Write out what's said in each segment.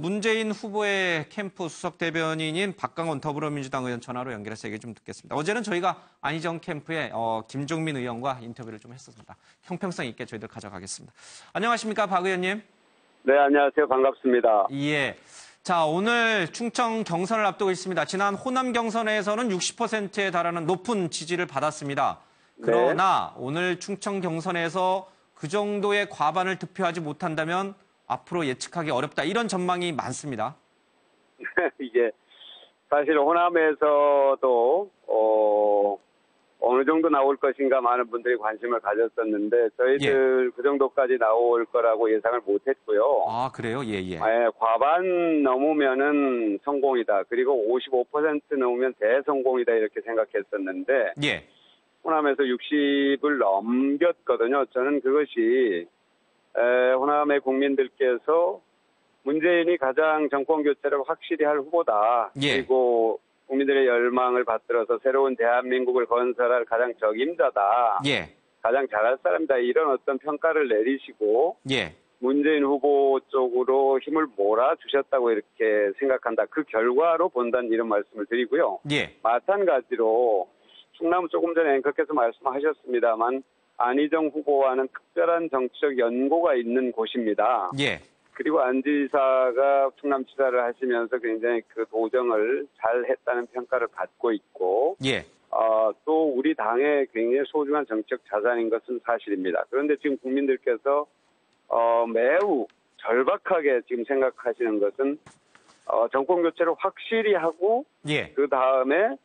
문재인 후보의 캠프 수석 대변인인 박강원 더불어민주당 의원 전화로 연결해서 얘기 좀 듣겠습니다. 어제는 저희가 안희정 캠프의 어, 김종민 의원과 인터뷰를 좀 했었습니다. 형평성 있게 저희들 가져가겠습니다. 안녕하십니까, 박 의원님? 네, 안녕하세요. 반갑습니다. 예. 자, 오늘 충청 경선을 앞두고 있습니다. 지난 호남 경선에서는 60%에 달하는 높은 지지를 받았습니다. 그러나 네. 오늘 충청 경선에서 그 정도의 과반을 득표하지 못한다면 앞으로 예측하기 어렵다 이런 전망이 많습니다. 이게 사실 호남에서도 어, 어느 정도 나올 것인가 많은 분들이 관심을 가졌었는데 저희들 예. 그 정도까지 나올 거라고 예상을 못했고요. 아 그래요? 예예. 예. 네, 과반 넘으면은 성공이다. 그리고 55% 넘으면 대성공이다 이렇게 생각했었는데 예. 호남에서 60을 넘겼거든요. 저는 그것이 호남의 국민들께서 문재인이 가장 정권 교체를 확실히 할 후보다. 예. 그리고 국민들의 열망을 받들어서 새로운 대한민국을 건설할 가장 적임자다. 예. 가장 잘할 사람이다. 이런 어떤 평가를 내리시고 예. 문재인 후보 쪽으로 힘을 몰아주셨다고 이렇게 생각한다. 그 결과로 본다는 이런 말씀을 드리고요. 예. 마찬가지로 충남 조금 전에 앵커께서 말씀하셨습니다만 안희정 후보와는 특별한 정치적 연고가 있는 곳입니다. 예. 그리고 안 지사가 충남지사를 하시면서 굉장히 그 도정을 잘 했다는 평가를 받고 있고, 예. 어, 또 우리 당의 굉장히 소중한 정책 자산인 것은 사실입니다. 그런데 지금 국민들께서 어, 매우 절박하게 지금 생각하시는 것은 어, 정권 교체를 확실히 하고 예. 그 다음에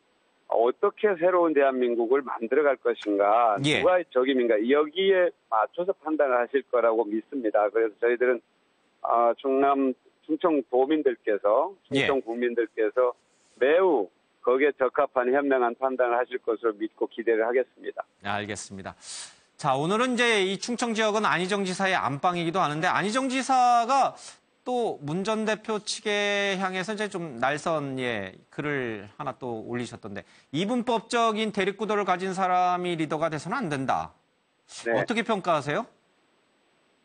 어떻게 새로운 대한민국을 만들어갈 것인가, 예. 누가 적임인가 여기에 맞춰서 판단을 하실 거라고 믿습니다. 그래서 저희들은 어, 충남 충청 도민들께서 충청 예. 국민들께서 매우 거기에 적합한 현명한 판단을 하실 것으로 믿고 기대를 하겠습니다. 네, 알겠습니다. 자, 오늘은 이제 이 충청 지역은 안희정 지사의 안방이기도 하는데 안희정 지사가 또 문 전 대표 측에 향해서 이제 좀 날선 예 글을 하나 또 올리셨던데 이분법적인 대립구도를 가진 사람이 리더가 돼서는 안 된다. 네. 어떻게 평가하세요?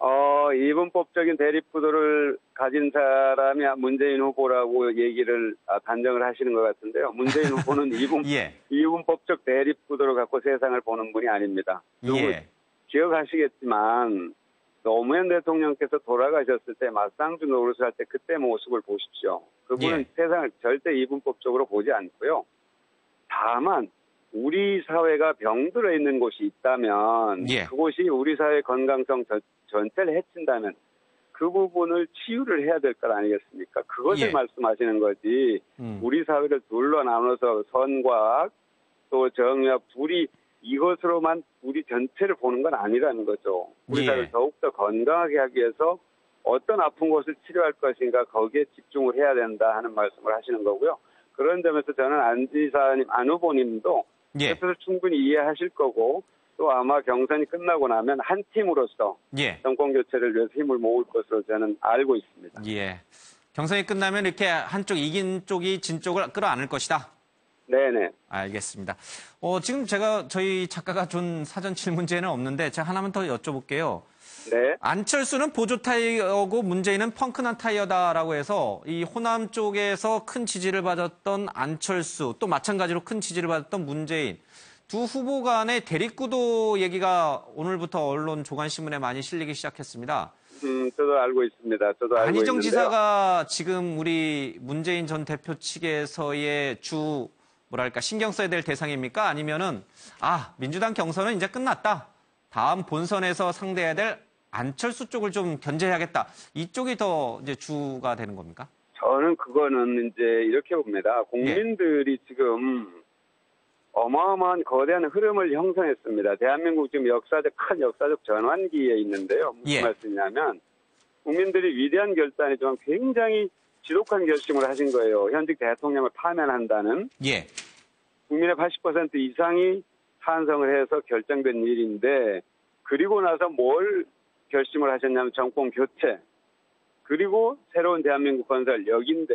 어, 이분법적인 대립구도를 가진 사람이 문재인 후보라고 얘기를 아, 단정을 하시는 것 같은데요. 문재인 후보는 이분, 예. 이분법적 대립구도를 갖고 세상을 보는 분이 아닙니다. 예. 기억하시겠지만 노무현 대통령께서 돌아가셨을 때 맞상주 노릇을 할 때 그때 모습을 보십시오. 그분은 예. 세상을 절대 이분법적으로 보지 않고요. 다만 우리 사회가 병들어 있는 곳이 있다면 예. 그곳이 우리 사회 건강성 전체를 해친다면 그 부분을 치유를 해야 될 것 아니겠습니까? 그것을 예. 말씀하시는 거지. 음. 우리 사회를 둘러 나눠서 선과 또 정의와 불이 이것으로만 우리 전체를 보는 건 아니라는 거죠. 우리 사회를 예. 더욱더 건강하게 하기 위해서 어떤 아픈 곳을 치료할 것인가 거기에 집중을 해야 된다 하는 말씀을 하시는 거고요. 그런 점에서 저는 안 지사님, 안 후보님도 예. 그것을 충분히 이해하실 거고 또 아마 경선이 끝나고 나면 한 팀으로서 예. 정권 교체를 위해서 힘을 모을 것으로 저는 알고 있습니다. 예. 경선이 끝나면 이렇게 한쪽 이긴 쪽이 진 쪽을 끌어안을 것이다. 네네. 알겠습니다. 어, 지금 제가 저희 작가가 준 사전 질문제는 없는데 제가 하나만 더 여쭤볼게요. 네. 안철수는 보조 타이어고 문재인은 펑크난 타이어다라고 해서 이 호남 쪽에서 큰 지지를 받았던 안철수 또 마찬가지로 큰 지지를 받았던 문재인 두 후보 간의 대립구도 얘기가 오늘부터 언론 조간신문에 많이 실리기 시작했습니다. 음, 저도 알고 있습니다. 저도 알고 안희정 지사가 지금 우리 문재인 전 대표 측에서의 주 뭐랄까 신경 써야 될 대상입니까? 아니면은 아 민주당 경선은 이제 끝났다. 다음 본선에서 상대해야 될 안철수 쪽을 좀 견제해야겠다. 이쪽이 더 이제 주가 되는 겁니까? 저는 그거는 이제 이렇게 봅니다. 국민들이 예. 지금 어마어마한 거대한 흐름을 형성했습니다. 대한민국 지금 역사적 큰 역사적 전환기에 있는데요. 무슨 예. 말씀이냐면 국민들이 위대한 결단이지만 굉장히 지독한 결심을 하신 거예요. 현직 대통령을 파면한다는. 예. 국민의 80% 이상이 찬성을 해서 결정된 일인데 그리고 나서 뭘 결심을 하셨냐면 정권 교체 그리고 새로운 대한민국 건설 여기인데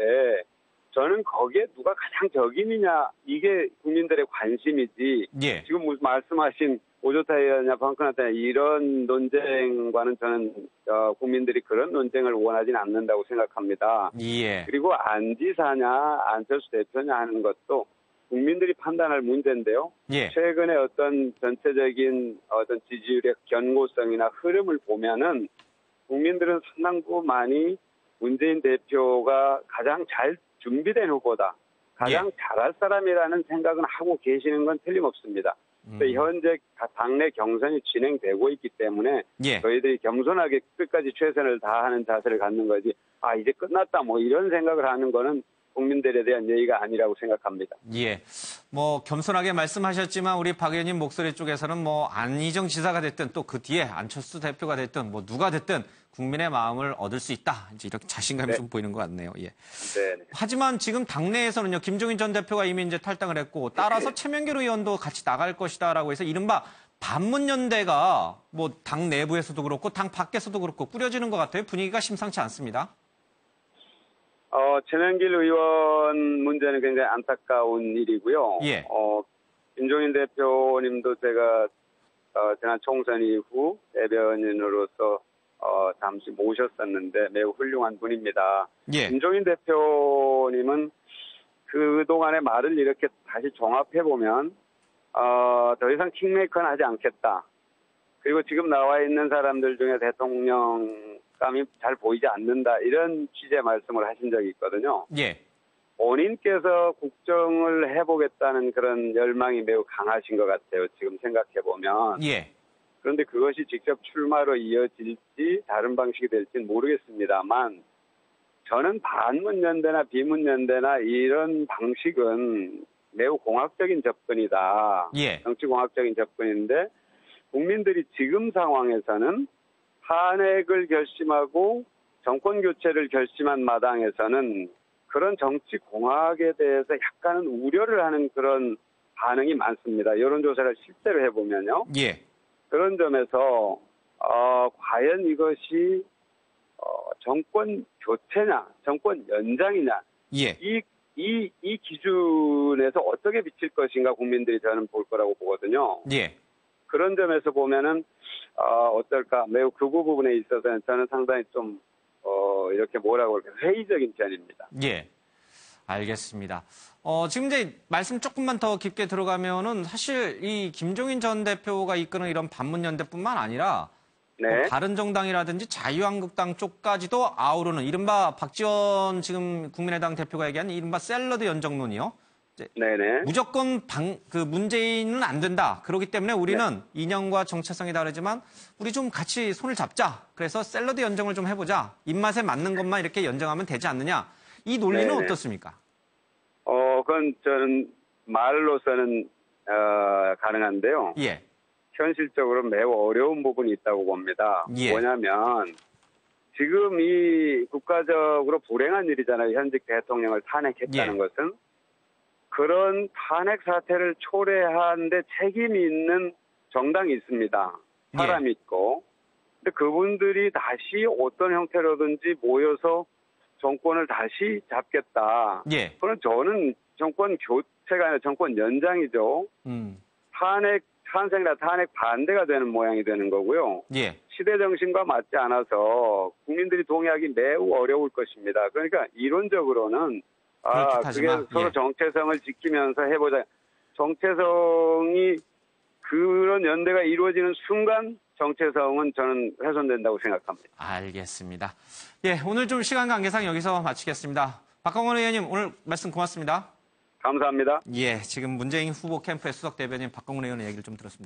저는 거기에 누가 가장 적임이냐 이게 국민들의 관심이지 예. 지금 말씀하신 보조타이어냐 펑크나 타이어 이런 논쟁과는 저는 어, 국민들이 그런 논쟁을 원하지는 않는다고 생각합니다. 예. 그리고 안지사냐 안철수 대표냐 하는 것도 국민들이 판단할 문제인데요. 예. 최근에 어떤 전체적인 어떤 지지율의 견고성이나 흐름을 보면은 국민들은 상당부 많이 문재인 대표가 가장 잘 준비된 후보다. 가장 예. 잘할 사람이라는 생각은 하고 계시는 건 틀림없습니다. 음. 현재 당내 경선이 진행되고 있기 때문에 예. 저희들이 겸손하게 끝까지 최선을 다하는 자세를 갖는 거지. 아 이제 끝났다 뭐 이런 생각을 하는 거는 국민들에 대한 예의가 아니라고 생각합니다. 예. 뭐 겸손하게 말씀하셨지만 우리 박 의원님 목소리 쪽에서는 뭐 안희정 지사가 됐든 또 그 뒤에 안철수 대표가 됐든 뭐 누가 됐든 국민의 마음을 얻을 수 있다. 이제 이렇게 자신감이 네. 좀 보이는 것 같네요. 예. 네. 하지만 지금 당내에서는요, 김종인 전 대표가 이미 이제 탈당을 했고, 따라서 최명길 의원도 같이 나갈 것이다라고 해서 이른바 반문연대가 뭐 당 내부에서도 그렇고 당 밖에서도 그렇고 꾸려지는 것 같아요. 분위기가 심상치 않습니다. 어, 최명길 의원 문제는 굉장히 안타까운 일이고요. 예. 어, 김종인 대표님도 제가 어, 지난 총선 이후 대변인으로서 어, 잠시 모셨었는데 매우 훌륭한 분입니다. 예. 김종인 대표님은 그동안의 말을 이렇게 다시 종합해 보면 어, 더 이상 킹메이커는 하지 않겠다. 그리고 지금 나와 있는 사람들 중에 대통령 감이 잘 보이지 않는다. 이런 취지의 말씀을 하신 적이 있거든요. 예. 본인께서 국정을 해보겠다는 그런 열망이 매우 강하신 것 같아요. 지금 생각해 보면. 예. 그런데 그것이 직접 출마로 이어질지 다른 방식이 될지는 모르겠습니다만 저는 반문연대나 비문연대나 이런 방식은 매우 공학적인 접근이다. 예. 정치공학적인 접근인데 국민들이 지금 상황에서는 탄핵을 결심하고 정권 교체를 결심한 마당에서는 그런 정치 공학에 대해서 약간은 우려를 하는 그런 반응이 많습니다. 여론조사를 실제로 해보면요. 예. 그런 점에서 어, 과연 이것이 어, 정권 교체냐, 정권 연장이냐 예. 이, 이, 이 기준에서 어떻게 비칠 것인가 국민들이 저는 볼 거라고 보거든요. 예. 그런 점에서 보면은 어, 어떨까 매우 그 부분에 있어서는 저는 상당히 좀 어, 이렇게 뭐라고 할까 회의적인 편입니다. 예. 알겠습니다. 어, 지금 이제 말씀 조금만 더 깊게 들어가면은 사실 이 김종인 전 대표가 이끄는 이런 반문연대뿐만 아니라 네, 뭐 다른 정당이라든지 자유한국당 쪽까지도 아우르는 이른바 박지원 지금 국민의당 대표가 얘기한 이른바 샐러드 연정론이요. 네네, 무조건 방, 그 문재인은 안 된다. 그렇기 때문에 우리는 이념과 정체성이 다르지만 우리 좀 같이 손을 잡자. 그래서 샐러드 연정을 좀 해보자. 입맛에 맞는 것만 이렇게 연정하면 되지 않느냐. 이 논리는 네네. 어떻습니까? 어, 그건 저는 말로서는 어, 가능한데요. 예. 현실적으로 매우 어려운 부분이 있다고 봅니다. 예. 뭐냐면 지금 이 국가적으로 불행한 일이잖아요. 현직 대통령을 탄핵했다는 예. 것은 그런 탄핵 사태를 초래하는데 책임이 있는 정당이 있습니다. 사람이 있고. 근데 그분들이 다시 어떤 형태로든지 모여서 정권을 다시 잡겠다. 예. 그럼 저는 정권 교체가 아니라 정권 연장이죠. 음. 탄핵 찬성이나 탄핵 반대가 되는 모양이 되는 거고요. 예. 시대 정신과 맞지 않아서 국민들이 동의하기 매우 어려울 것입니다. 그러니까 이론적으로는 아 그게 서로 예. 정체성을 지키면서 해보자. 정체성이 그런 연대가 이루어지는 순간 정체성은 저는 훼손된다고 생각합니다. 알겠습니다. 예. 오늘 좀 시간 관계상 여기서 마치겠습니다. 박광원 의원님 오늘 말씀 고맙습니다. 감사합니다. 예. 지금 문재인 후보 캠프의 수석 대변인 박광원 의원의 얘기를 좀 들었습니다.